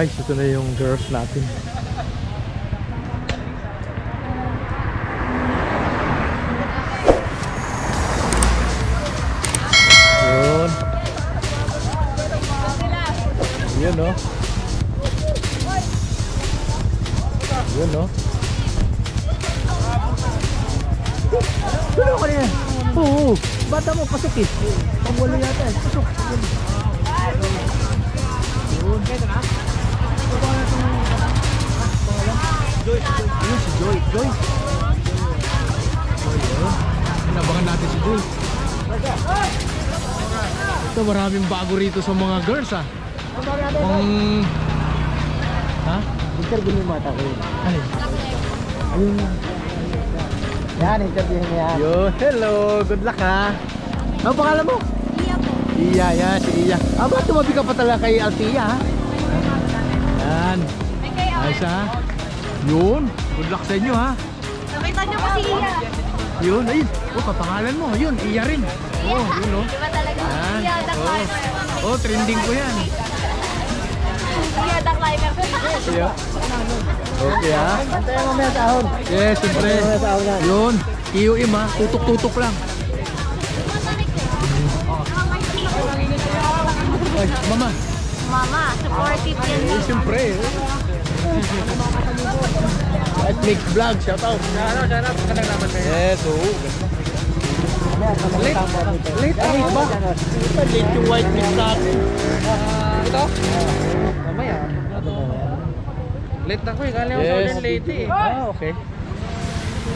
Guys, ito na yung girls natin. Yun. Yun, no? Yun, no? Tulo ka niya. Oo. Bata mo, pasok eh. Pag wala yata eh. Pasok. Yun. Joy. Ito maraming bago rito sa mga girls ah. Ang... Ha? Interview mo mata ko. Ano? Ayun. Yan, interview niya. Yo, hello. Good luck ha. Ano pangalan mo? Iya po. Iya, ya, si Iya. Ah, ba't tumabi ka pa talaga kay Altia ha? Yan. Ayos ha. Yun. Good luck sa inyo ha. Nakita niyo po si Iya. Yun, ayun. Oh, kapangalan mo. Yun, Iya rin. Oh, yun oh. Diba talaga? Iya, the Oh. climber. Oh, trending ko yan. Iya, the climber. Yeah. Okay ha. Antayin mo may sahon. Yes, siyempre. Yun. QM ha. Tutok-tutok lang. Ay, mama. Mama, supportive yan. Eh, siyempre. At make vlog, shout out. Ano, shout out ka naman kayo. Yes, oo. Late, Late ba? Late yung white mix natin. Ito? Mamaya. Late na ko eh. Galing ako sa ulit late eh. Ah, okay.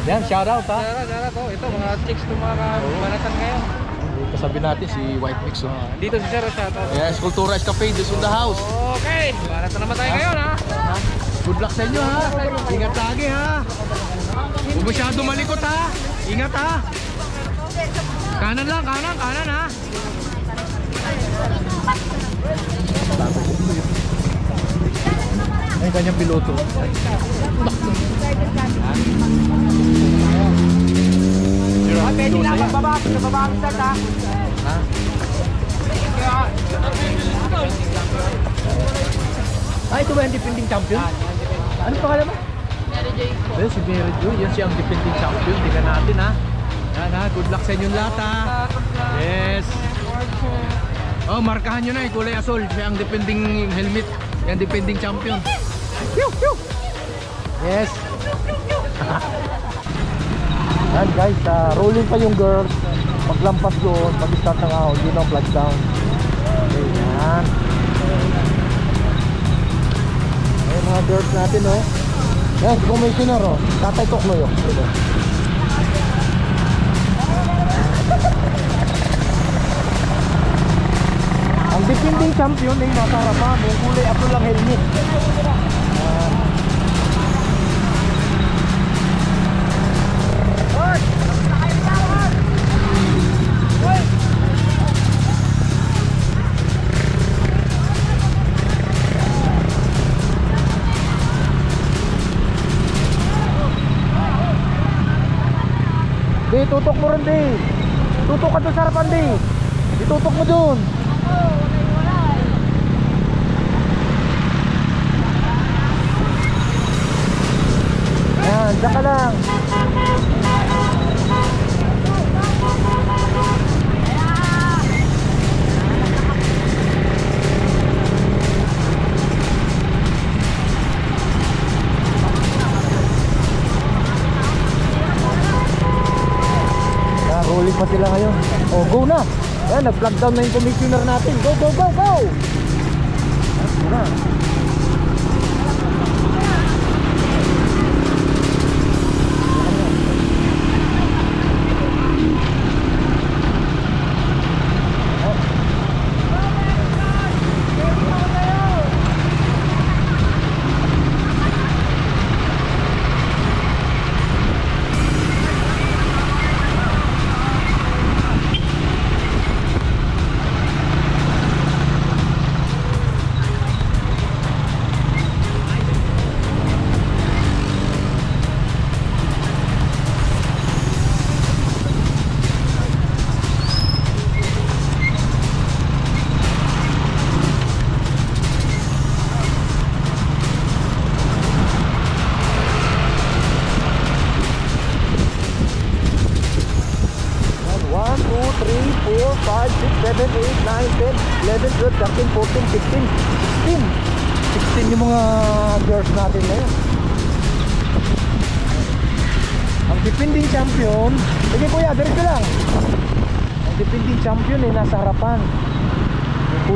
Yan, shout out ha. Gara, gara to. Ito, mga chicks to mga kabanatan ngayon. Kasabi natin si White Mix. Oh. Dito si Sir, shout out. Yes, Kultura Escapade is on the house. Okay, barat na naman tayo ngayon ha. Good luck sa inyo ha. Ingat lagi ha. Huwag masyado malikot ha. Ingat ha. Kanan lang, kanan, kanan ha. Ay, kanyang piloto. Ah, pwede lang magbaba. Magbaba ang start ha. Ha? Ito ba yung defending champion? Ano pangalan mo? Mary Joy po. Well, si Mary Jo, yan siya ang defending champion. Tingnan natin ha. Yan ha, good luck sa inyong lahat ha. Yes. Oh, markahan nyo na eh, kulay asol. Siya ang defending helmet. Yan defending champion. Pew, pew. Yes. Yan guys, ah, rolling pa yung girls. Paglampas doon, pag-start ng ahon, yun ang flag down. Okay, yan. Girls natin oh. Yes, commissioner oh. Tatay Toklo yun. Ito. Ang defending champion ay nasa harapan. Yung kulay ako lang helmet. Ah. Di, tutok mo rin di. Tutok ka doon sa harapan di. Itutok mo doon. Yan, dyan ka lang. Pa sila ngayon. Oh, go na. Yan, nag-flag down na yung commissioner natin. Go, go, go, go!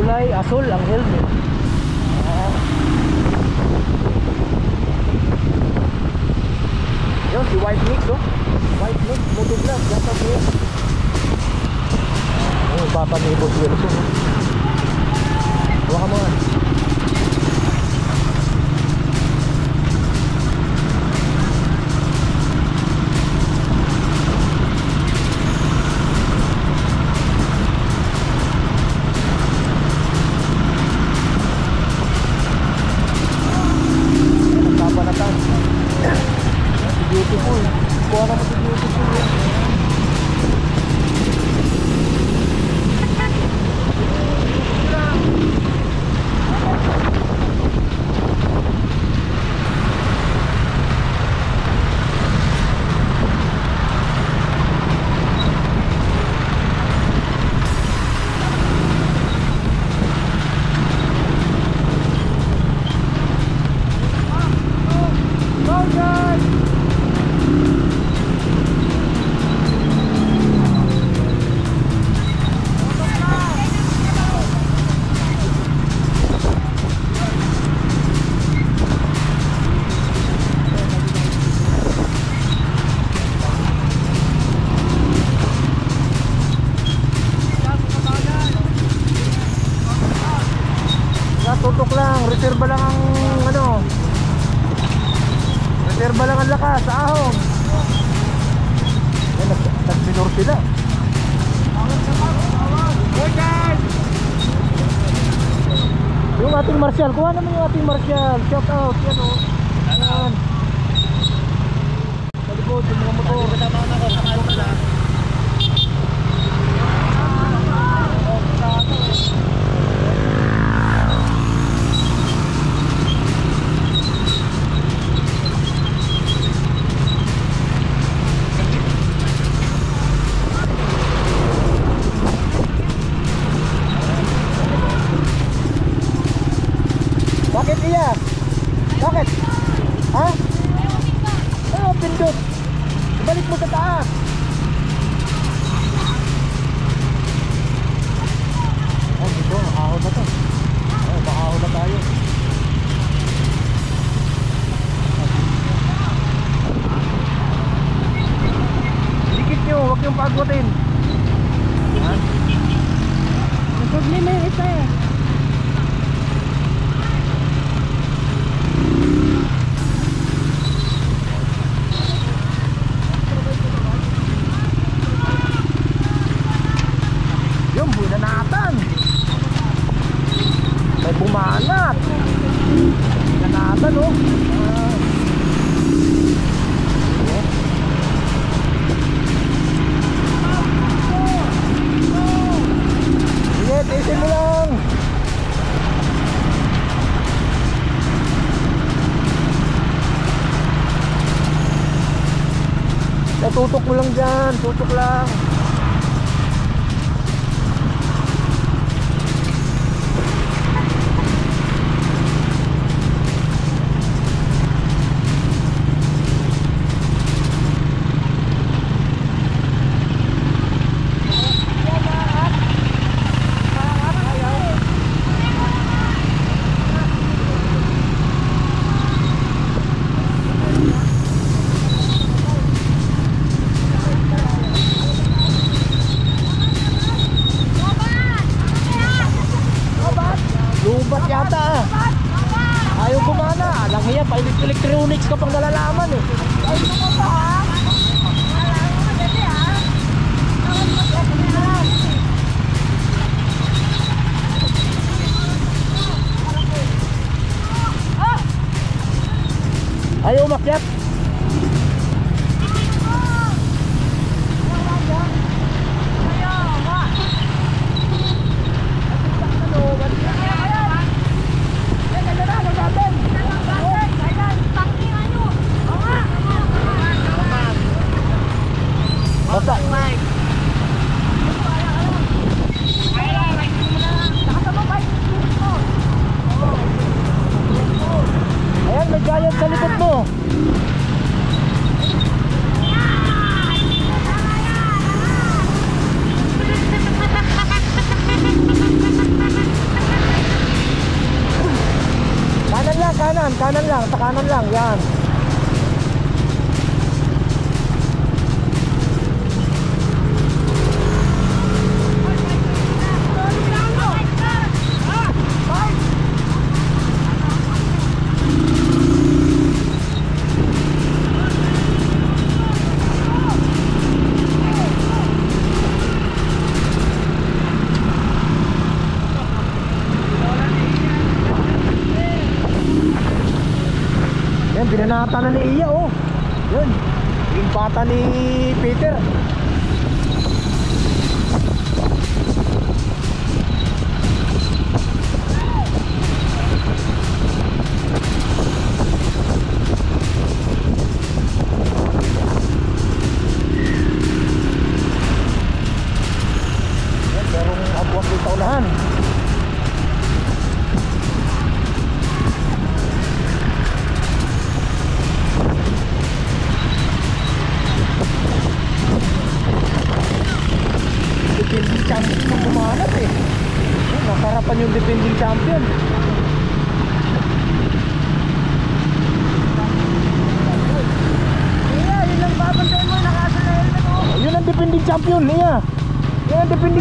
kulay asul ang helmet. Uh, yun si white mix oh. White mix motoblock nasa niya oh bata ni Bob Wilson huwag ka mga Marshall. Kuha naman yung ating Marshall. Shout out. umakyat sa likod mo. Kanan lang kanan. Kanan lang sa kanan lang yan.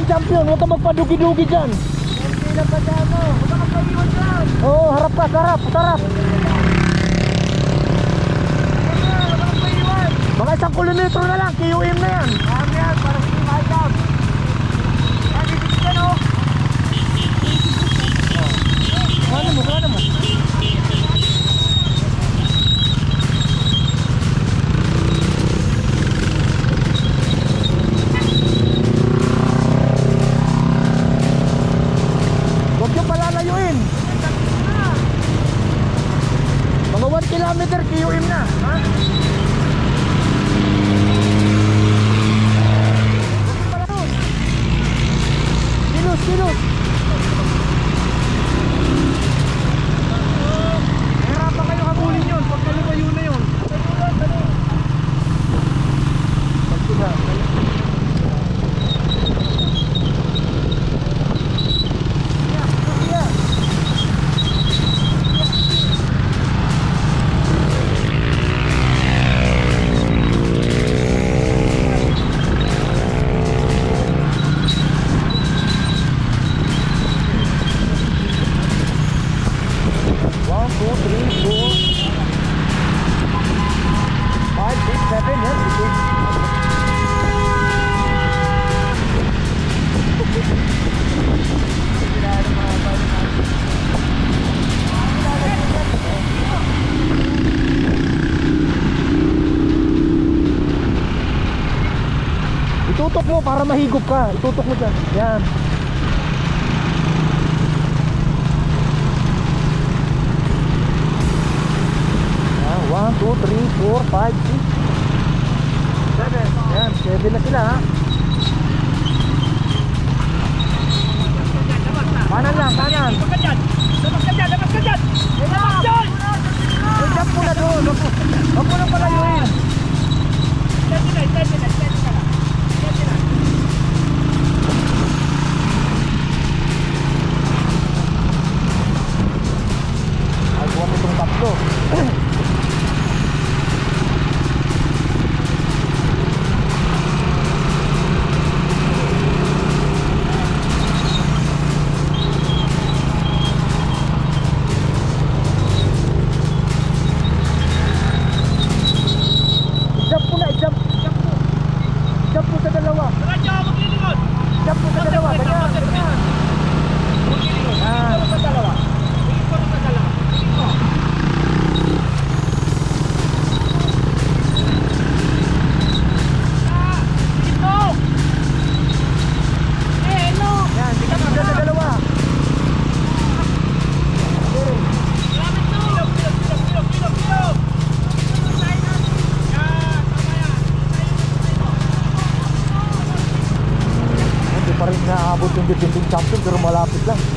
champion, huwag ka magpadugi-dugi dyan. Hindi na pa ka harap, harap. Mga isang kilometro na lang, QM na yan. Amin. mahigop ka. Itutok mo dyan. Yan. maabot yung defending champion pero malapit lang.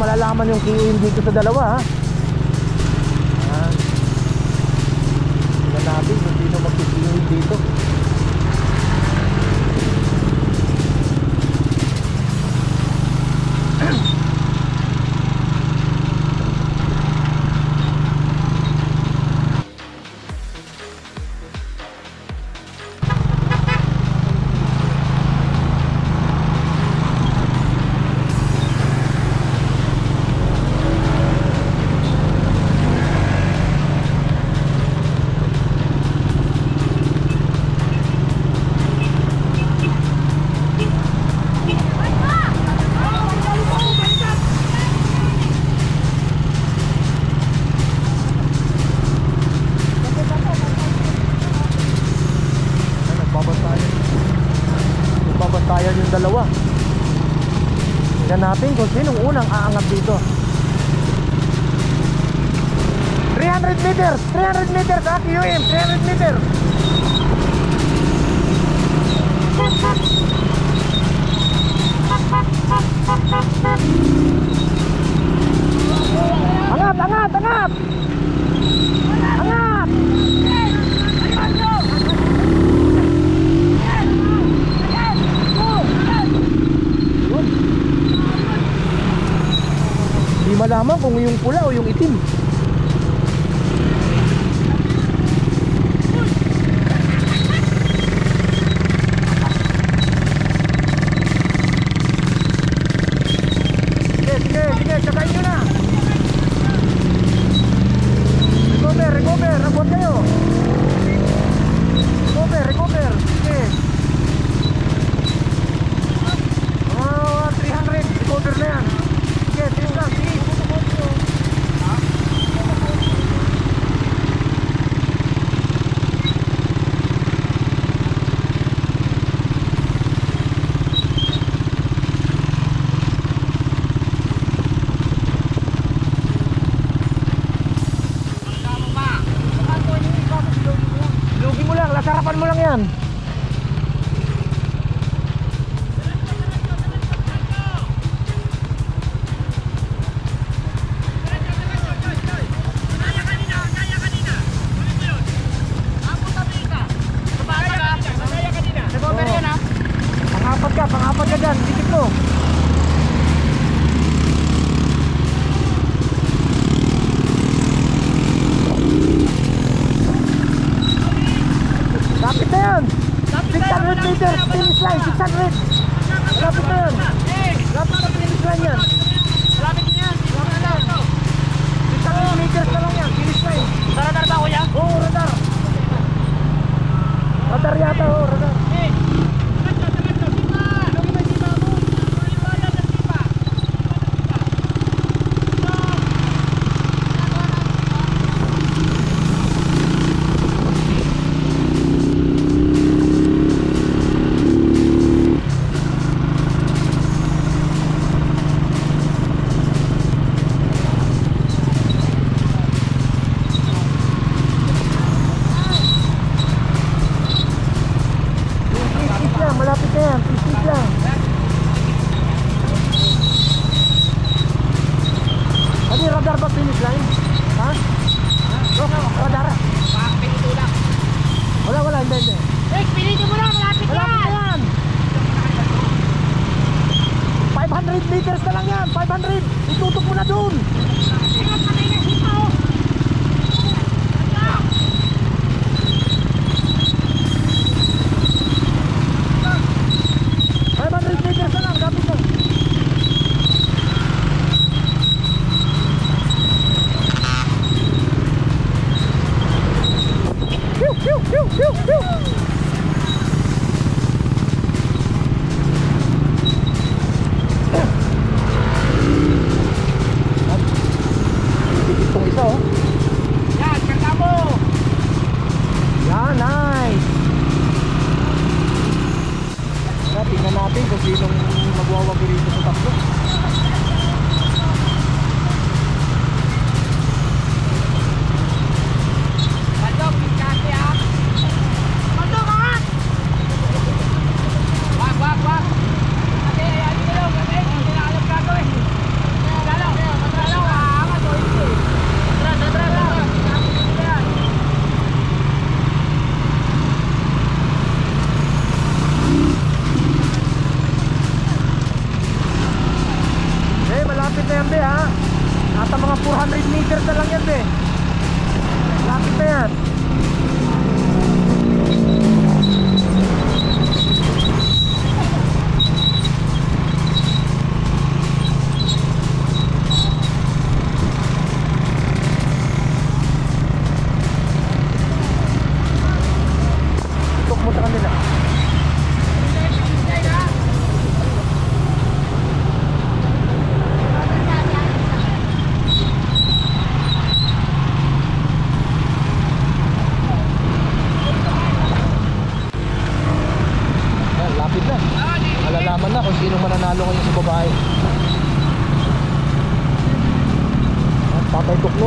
malalaman yung KOM dito sa dalawa ha? 300 meters 300 meters at UM 300 meters. Angat, angat, angat. Angat. Di malaman kung yung pula o yung itim. sakit. Lapitan. Lapitan ini selanjutnya. Lapitannya di mana? Di tangan meter selanjutnya. Radar tahu ya? Oh, radar. Radar ya tahu, radar. lang yan, 500. Itutok mo na doon.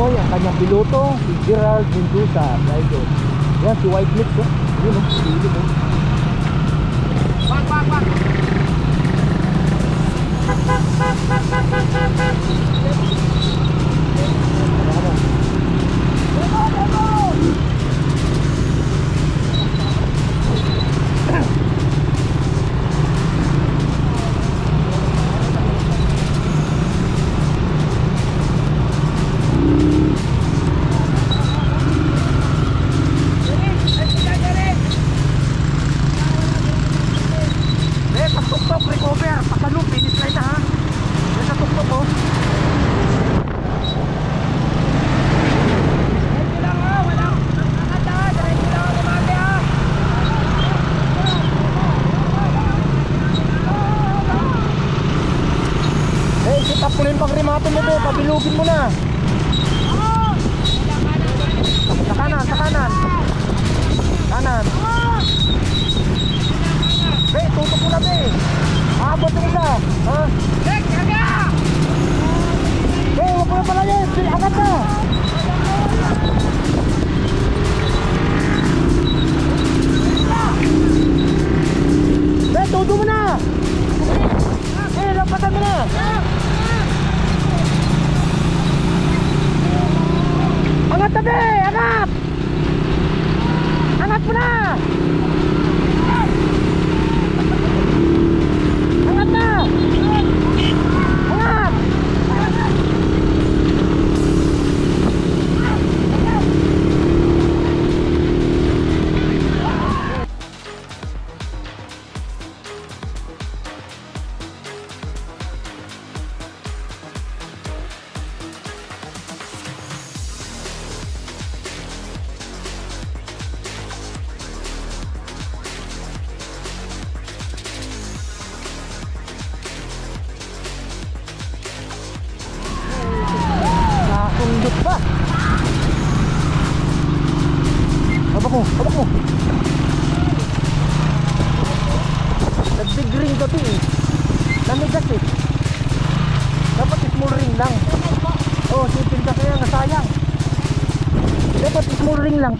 Pinoy, ang kanyang piloto, si Gerald Mendoza. Dahil doon. Yan, si White Lips. Oh. Yun, oh, si Philip. Oh. silupin mo na.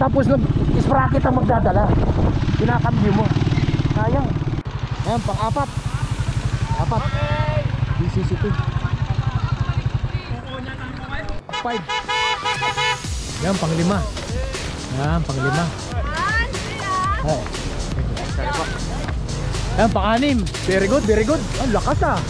Tapos nag-sprocket ang magdadala. Kinakambyo mo. Sayang. Ayan, pang-apat. Apat. DCCP. Five. Ayan, pang-lima. Ayan, pang-lima. Oh. Ayan, pang-anim. Very good, very good. Ang lakas ah.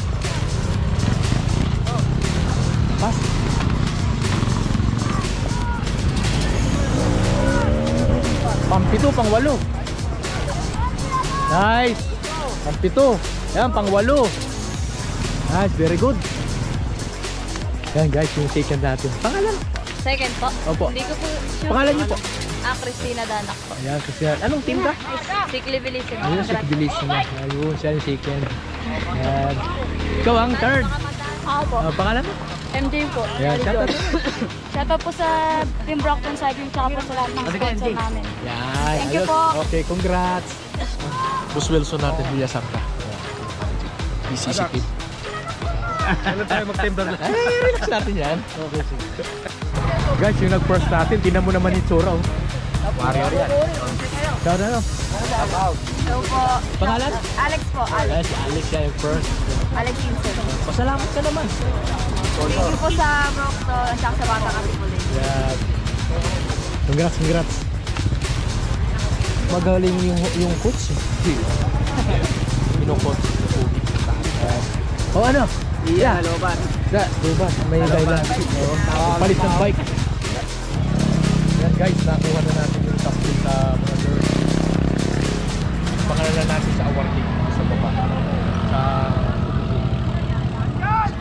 Pang-pito, pang-walo. Nice. Pang-pito. Ayan, pang-walo. Nice, very good. Ayan guys, yung second natin. Pangalan? Second po. Opo. Hindi ko po sure. Pangalan niyo po? Ah, Christina Danak po. Ayan, kasi anong team ka? Sikli Bellissimo. Ayun, si Bilis na. Ayun, siya yung second. Ayan. Ikaw ang third. Ako po. Uh, pangalan mo? MJ po. Ayan, shout out. Shout out po sa Team Brockton Cycling tsaka po sa lahat ng sponsor namin. Yan. Thank you po. Okay, congrats. Boss Wilson natin, Villa Santa. Kid. Ano tayo mag-timber na? Ay, relax natin yan. Okay, sige. Guys, yung nag-first natin, tinan mo naman yung tsura, oh. Warrior yan. Shout out. Hello po. Pangalan? Alex po. Alex. Si Alex siya yung first. Alex Vincent. Pasalamat ka naman. Thank you po sa Brockton at sa Bata Katipulit. Yan. Congrats, congrats. Magaling yung yung coach. eh. Ino-coach. Oh, ano? Yeah. Loban. Da, diba? May guideline. Oh, palit ng bike. Yan guys, nakuha na natin yung top 3 sa mga girls. Pangalan na natin sa awarding sa baba. Sa sa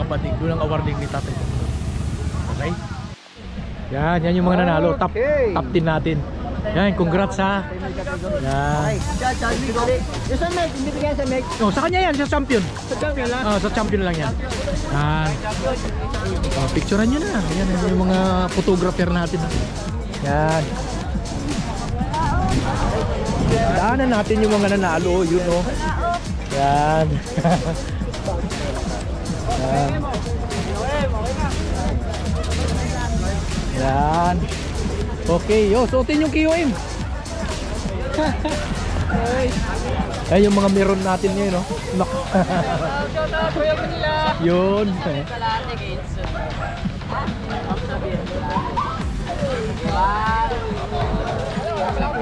kapatid. Doon ang awarding ni tatay. Okay? Yan, yan yung mga nanalo. Top, top 10 natin. Yan, congrats ha. Yan. Yung sa Meg, hindi bigyan sa Meg. Oh, sa kanya yan, sa champion. Sa champion lang. Oh, sa champion lang yan. Yan. Oh, picturean nyo na. Yan yung mga photographer natin. Yan. Daanan natin yung mga nanalo, yun oh. Yan. Yan. Yan. Okay, yo, suotin yung QM. Ayan yung mga meron natin ngayon, no? Nak. Yun. Ayos.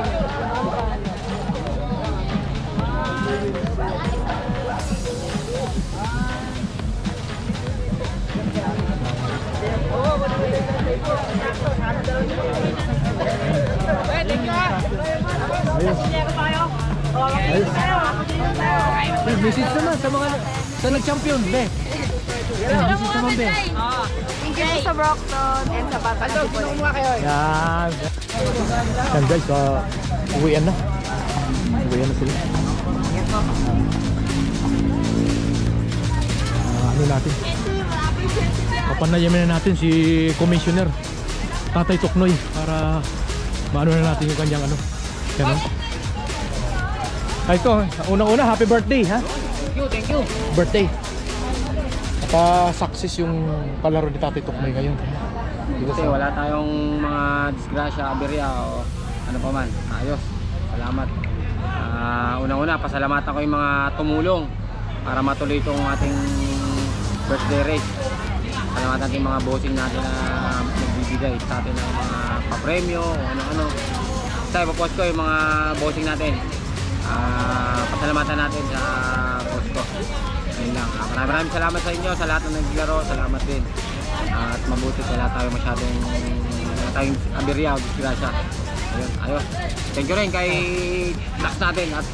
Ayos. Message naman sa mga sa nag-champion, be. Message naman, be. Thank you sa Brockton and sa Bata Katipulit. Yan. Yan guys, uh, uwian na. Uwian na sila. Ah, ano natin? Papanayamin na natin si Commissioner Tatay Toknoy para maano na natin yung kanyang ano. Yan no? Ay ito, unang-una happy birthday ha. Thank you, thank you. Birthday. Naka-success yung palaro ni Tatay Toknoy ngayon. Kasi wala tayong mga disgrasya, aberya o ano pa man. Ayos. Salamat. Ah, unang-una, pasalamatan ko yung mga tumulong para matuloy itong ating birthday race. Salamatan natin mga bossing natin na nagbibigay sa atin ng mga papremyo o ano-ano. Basta ipapost ko yung mga bossing natin. Ah, pasalamatan natin sa boss ko. Ah, maraming maraming salamat sa inyo, sa lahat ng naglaro. Salamat din. at mabuti wala tayo masyadong tayong aberya o disgrasya. Ayun, ayos. Thank you rin kay Nax natin at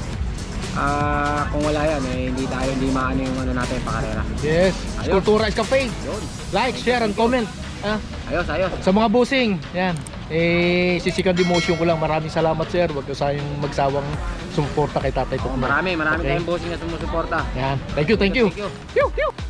ah, kung wala yan, eh, hindi tayo, hindi maano yung ano natin pakarera. Yes, Ayos. Kultura Cafe. Yun. Like, share, and comment. Ah, Ayos, ayos. sa mga busing, yan. Eh, sisikan demotion ko lang. Maraming salamat sir. Huwag ka sayang magsawang sumuporta kay Tatay Oh, Toknoy. marami, marami Okay. tayong bossing na sumusuporta. Yan. Thank you, thank you. Thank you. Pew, pew.